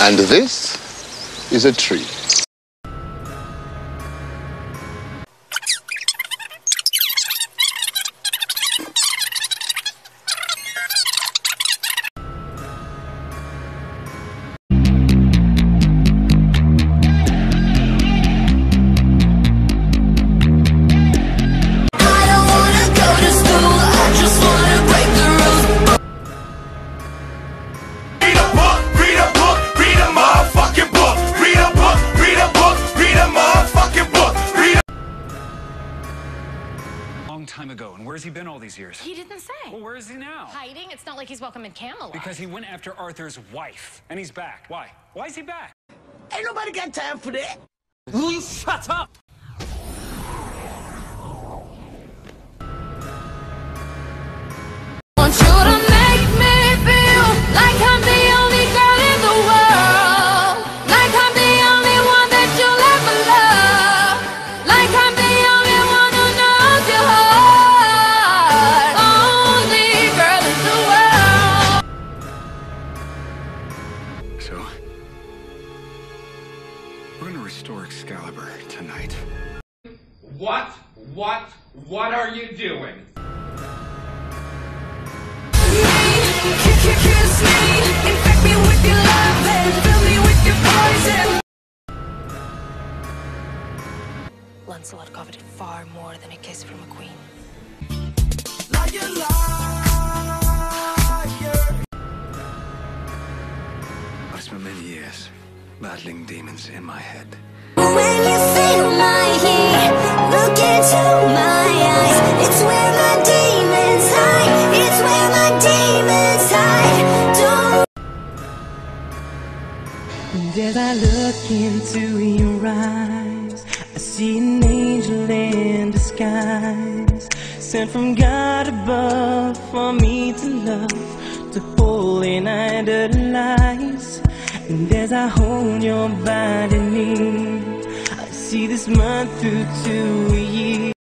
And this is a tree. Long time ago. And where's he been all these years? He didn't say. Well, where is he now? Hiding? It's not like he's welcome in Camelot. Because he went after Arthur's wife, and he's back. Why? Why is he back? Ain't nobody got time for that. Shut up! We're gonna restore Excalibur tonight. What? What? What are you doing? Kiss me, infect me with your love and fill me with your poison. Lancelot coveted far more than a kiss from a queen. I spent many years battling demons in my head. When you feel my heat, look into my eyes. It's where my demons hide. It's where my demons hide. Don't And as I look into your eyes, I see an angel in disguise, sent from God above for me to love, to hold and idolize. And as I hold your body near, I see this month through to a year.